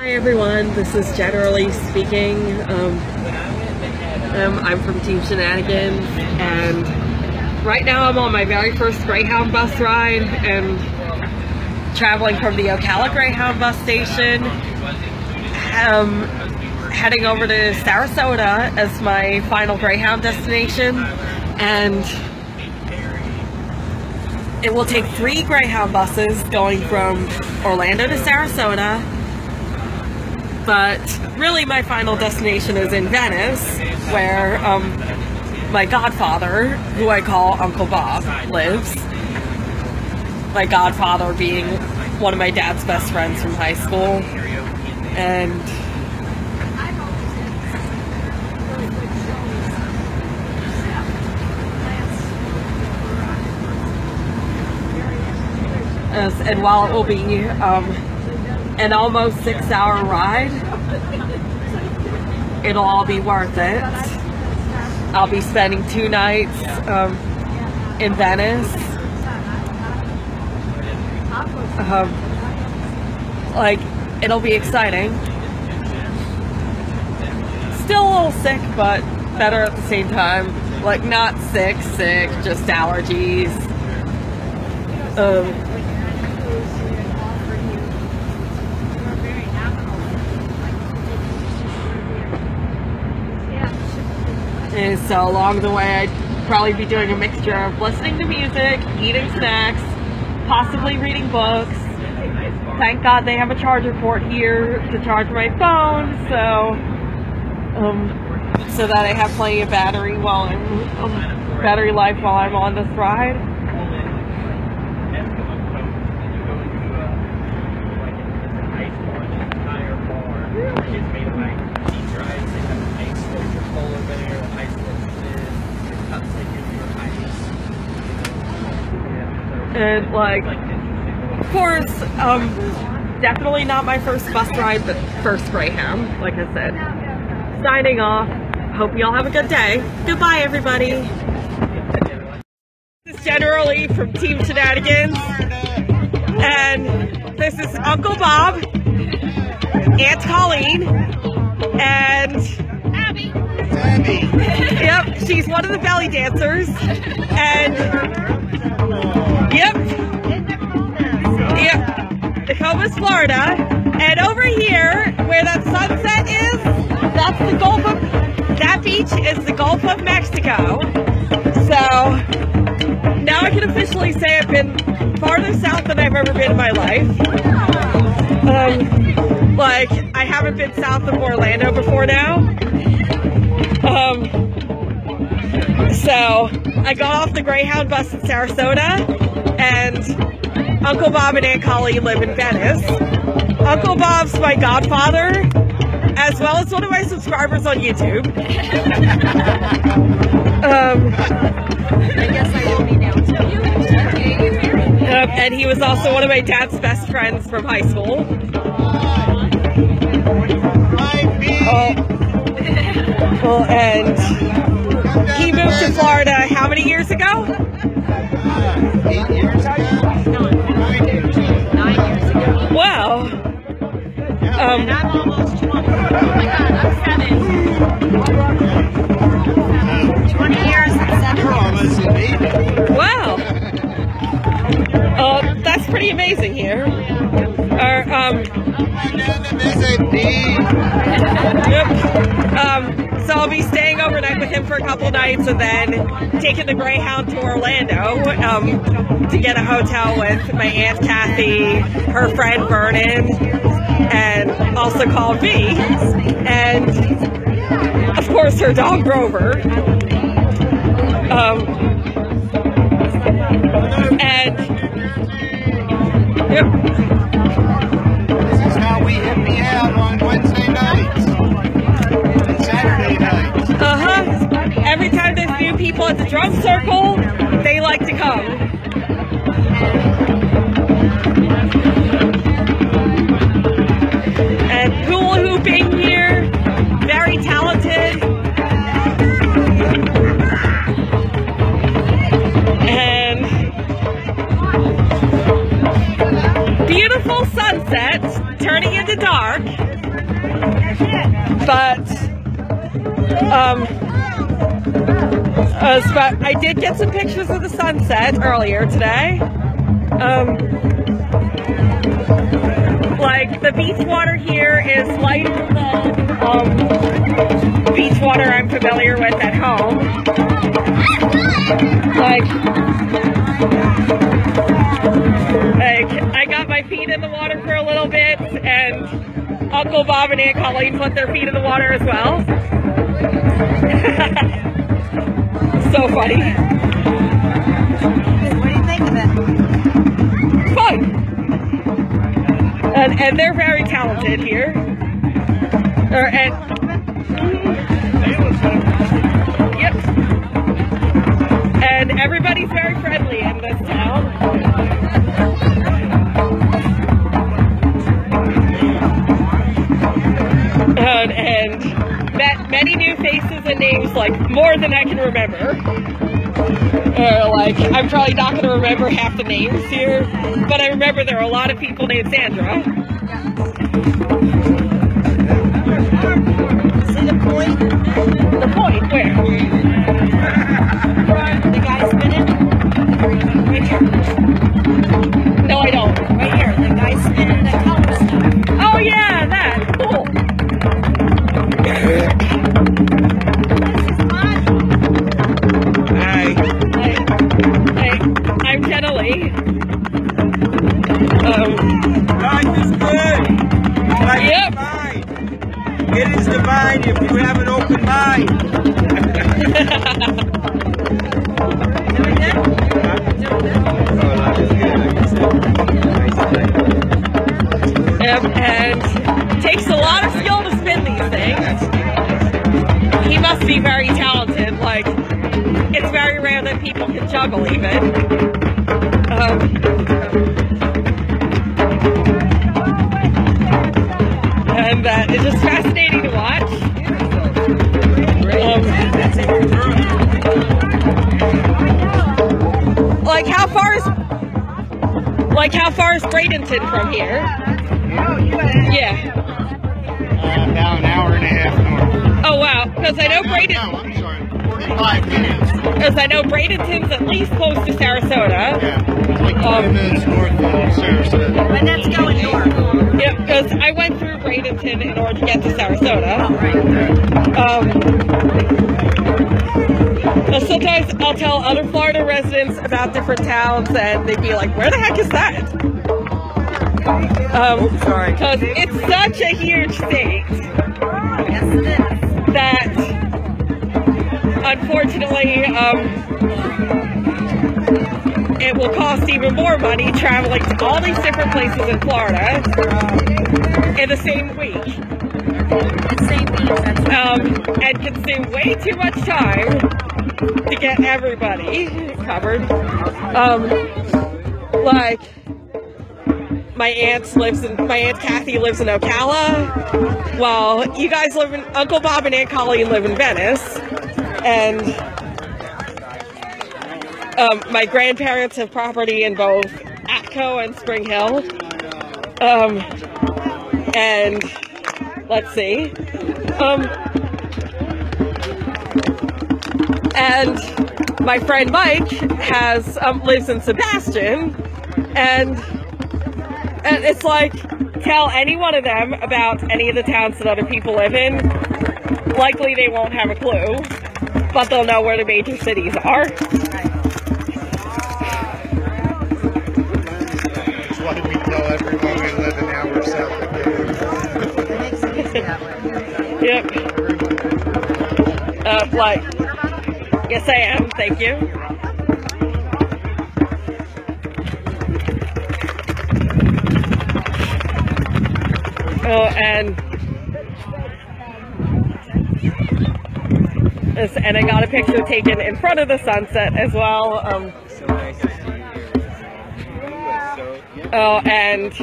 Hi everyone, this is Generalee speaking. Um, um, I'm from Team Shenanigans and right now I'm on my very first Greyhound bus ride and traveling from the Ocala Greyhound bus station. Um, heading over to Sarasota as my final Greyhound destination and it will take three Greyhound buses going from Orlando to Sarasota but really my final destination is in Venice where um, my godfather, who I call Uncle Bob, lives. My godfather being one of my dad's best friends from high school and and while it will be um, an almost six hour ride, it'll all be worth it. I'll be spending two nights um, in Venice. Um, like, it'll be exciting. Still a little sick, but better at the same time. Like, not sick, sick, just allergies. Um, And so along the way, I'd probably be doing a mixture of listening to music, eating snacks, possibly reading books. Thank God they have a charger port here to charge my phone, so um, so that I have plenty of battery while I'm um, battery life while I'm on this ride. And like of course um definitely not my first bus ride but first greyhound like i said. Signing off. Hope you all have a good day. Goodbye everybody. This is Generalee from team shenanigans. And this is uncle bob aunt colleen and abby abby. Yep she's one of the belly dancers. And Florida. And over here, where that sunset is, that's the Gulf of, that beach is the Gulf of Mexico. So, now I can officially say I've been farther south than I've ever been in my life. Um, like, I haven't been south of Orlando before now. Um, so, I got off the Greyhound bus in Sarasota and Uncle Bob and Aunt Colleen live in Venice. Uncle Bob's my godfather, as well as one of my subscribers on YouTube. um, I guess I will be now too. Um, and he was also one of my dad's best friends from high school. Oh. well, and he moved to Florida how many years ago? Eight years ago? Um, and I'm almost 20. Oh my god, to get a hotel with my Aunt Kathy, her friend Vernon, and also called me, and of course her dog Grover. Um, and yep. This is how we hit me out on Wednesday nights. Every Tuesday few people at the drum circle, um, uh, but I did get some pictures of the sunset earlier today. Um, like the beach water here is lighter than um, beach water I'm familiar with at home. Like, like I got my feet in the water for a little bit, and Uncle Bob and Aunt Colleen put their feet in the water as well. so funny. What do you think of it? Fun. And, and they're very talented here. Or, and, yep. And everybody's very friendly in this town. Like more than I can remember. Like, I'm probably not going to remember half the names here, but I remember there are a lot of people named Sandra. See? The point, Yep. It is divine if you have an open mind. Doing good? Doing good? um, and takes a lot of skill to spin these things. He must be very talented. Like, it's very rare that people can juggle even. Like how far is Bradenton from here? Yeah. Uh, about an hour and a half north. Oh wow, because I know No, 45 minutes. because I know Bradenton's at least close to Sarasota. Yeah. It's like 20 Um, minutes north of Sarasota. And that's going north. Yep, because I went through Bradenton in order to get to Sarasota. Oh, right. Um, sometimes I'll tell other Florida residents about different towns, and they'd be like, "Where the heck is that?" Um, sorry. because it's such a huge state Yes, it is. Unfortunately, um, it will cost even more money traveling to all these different places in Florida in the same week. The same beach. That's right. um, and consume way too much time to get everybody covered. Um, like my aunt lives in my aunt Kathy lives in Ocala, while you guys live in Uncle Bob and Aunt Colleen live in Venice, and um, my grandparents have property in both Atco and Spring Hill. Um, and let's see. Um, and my friend Mike has um, lives in Sebastian, and and it's like tell any one of them about any of the towns that other people live in. Likely they won't have a clue, but they'll know where the major cities are. That's why we tell everyone we live an hour south of here. It makes it easy that way. Yep. Uh, like, yes, I am. Thank you. Oh, and And I got a picture taken in front of the sunset as well. Um, oh, and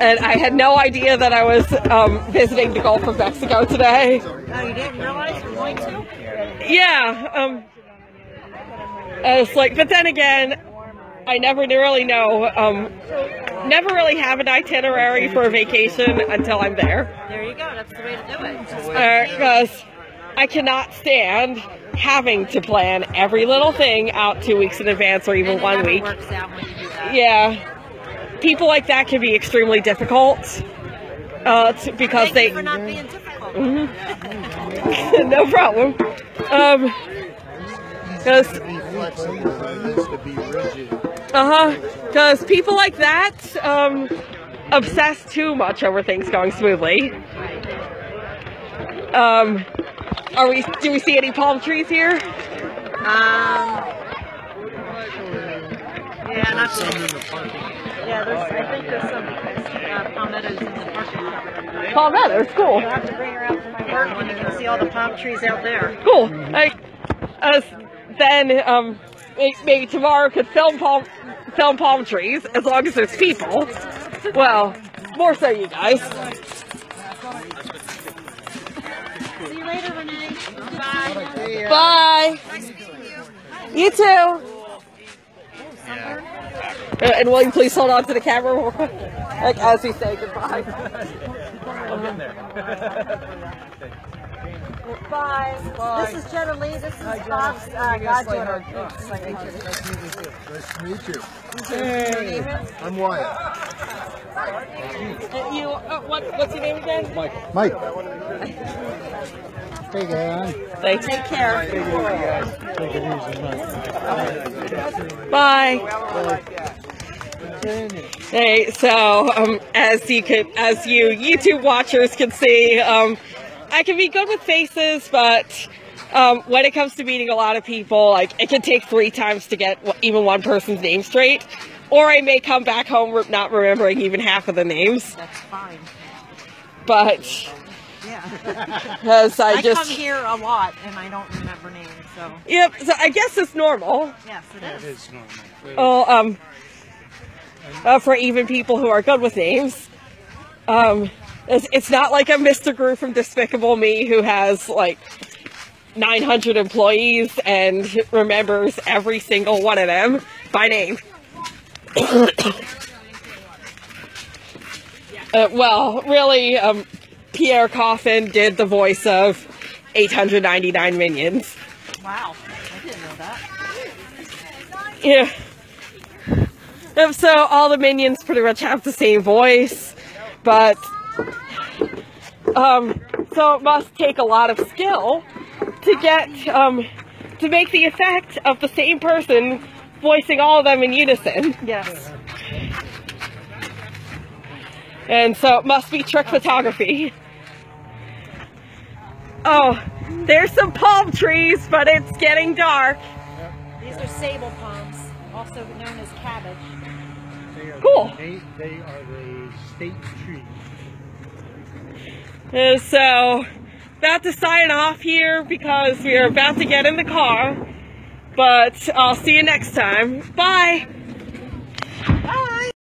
and I had no idea that I was um, visiting the Gulf of Mexico today. Oh, you didn't realize you're going to? Yeah, um, I was like, but then again, I never really know um, never really have an itinerary for a vacation until I'm there. There you go. That's the way to do it. Because I cannot stand having to plan every little thing out two weeks in advance or even one week. works out when you do that. Yeah. People like that can be extremely difficult. Uh, because Thank they you for not being difficult. no problem. Um, because Be flexible, though, this to be rigid. uh huh. Because people like that um, obsess too much over things going smoothly. Um, are we? Do we see any palm trees here? Um. Yeah, not Some in the parking. Yeah, there's. I think there's some uh, palmettos in the parking lot. Palm Meadows, cool, You'll have to bring her out to my work when you can see all the palm trees out there. cool. Like, uh, then um, may- maybe tomorrow could film palm film palm trees as long as there's people. Well, more so you guys. See you later, Renee. Bye. Bye. You too. Uh, and will you please hold on to the camera real like as we say goodbye. Bye. This is Jenna Lee. This is Bob's uh, goddaughter. Nice to meet you. Nice to meet you. I'm Wyatt. Uh, you, uh, what, what's your name again? Mike. Mike. Hey, gang. Thanks. Take care. Bye. Hey, so um, as you could, as you YouTube watchers can see, um, I can be good with faces, but um, when it comes to meeting a lot of people, like it can take three times to get even one person's name straight, or I may come back home re- not remembering even half of the names. That's fine. But Yeah. because I, I just, come here a lot and I don't remember names, so yep. So I guess it's normal. yes, it is. It's normal. Oh, um, uh, for even people who are good with names. Um, it's, it's not like I'm Mr. Gru from Despicable Me who has like 900 employees and remembers every single one of them by name. uh, well, really, um, Pierre Coffin did the voice of 899 Minions. Wow, I didn't know that. Yeah. If so, all the minions pretty much have the same voice, but um, so it must take a lot of skill to get um, to make the effect of the same person voicing all of them in unison. Yes. And so it must be trick photography. Oh, there's some palm trees, but it's getting dark. These are sable palms, also known as cabbage. They are Cool. They, they are the state tree. Uh, so, about to sign off here because we are about to get in the car. But I'll see you next time. Bye!